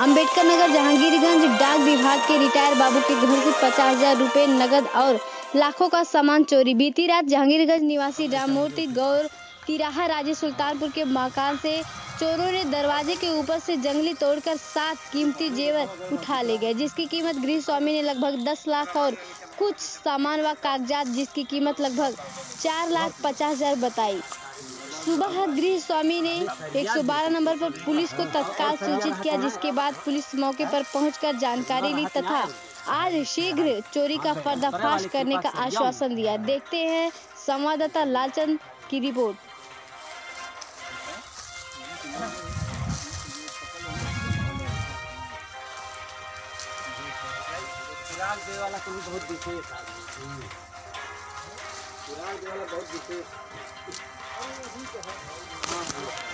अंबेडकर नगर, जहांगीरगंज, डाक विभाग के रिटायर बाबू के घर से पचास हज़ार रूपए नगद और लाखों का सामान चोरी। बीती रात जहांगीरगंज निवासी राममूर्ति गौर तिराहा राजे सुल्तानपुर के मकान से चोरों ने दरवाजे के ऊपर से जंगली तोड़कर सात कीमती जेवर उठा ले गए, जिसकी कीमत गृह स्वामी ने लगभग दस लाख और कुछ सामान व कागजात जिसकी कीमत लगभग चार लाख पचास हज़ार बताई। सुबह गृह स्वामी ने 112 नंबर पर पुलिस को तत्काल सूचित किया, जिसके बाद पुलिस मौके पर पहुंचकर जानकारी ली तथा आज शीघ्र चोरी का पर्दाफाश करने का आश्वासन दिया। देखते हैं संवाददाता लालचंद की रिपोर्ट। बहुत विशेष हाँ, हाँ।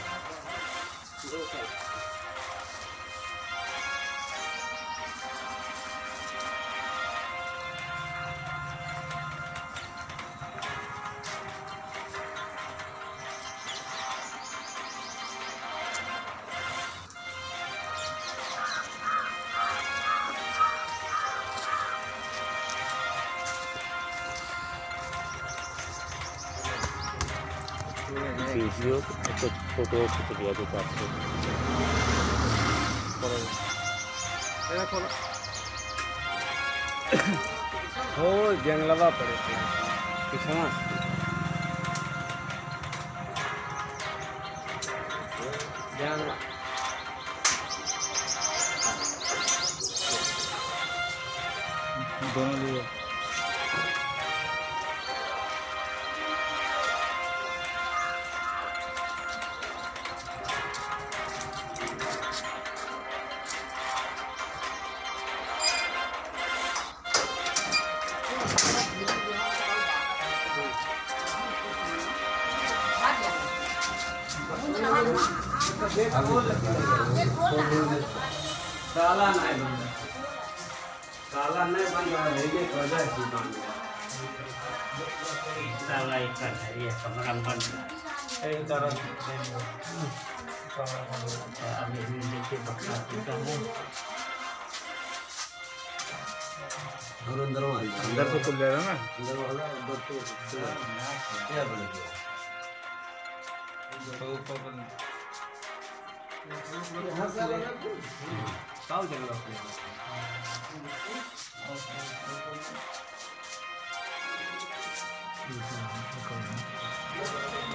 वीडियो फ़ोटो खींच लिया जो हो जंगलवा पड़े थे जंगला दोनों लिए ताला नहीं बंद ताला नहीं बंद है ये वजह से बंद ताला एक कर है ये कमरा बंद है। एक तरह अब इसमें देखिए बक्सा टूटा है। अंदर अंदर से खुल जाएगा ना? अंदर वाला अंदर तो क्या बोलेगा यहाँ से वाला काउ जंगल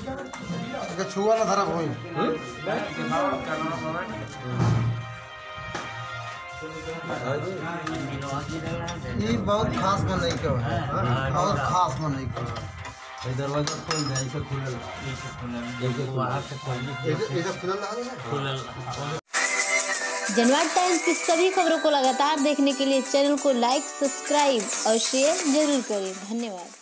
छुआ ना धरा भूमि ये बहुत खास बनई के है। बहुत खास बनई के है दरवाज़ा खोल दे ऐसे खुलल वहाँ से खोलने ऐसे खुलल रहा है जनवाद टाइम्स की सभी खबरों को लगातार देखने के लिए चैनल को लाइक सब्सक्राइब और शेयर ज़रूर करें। धन्यवाद।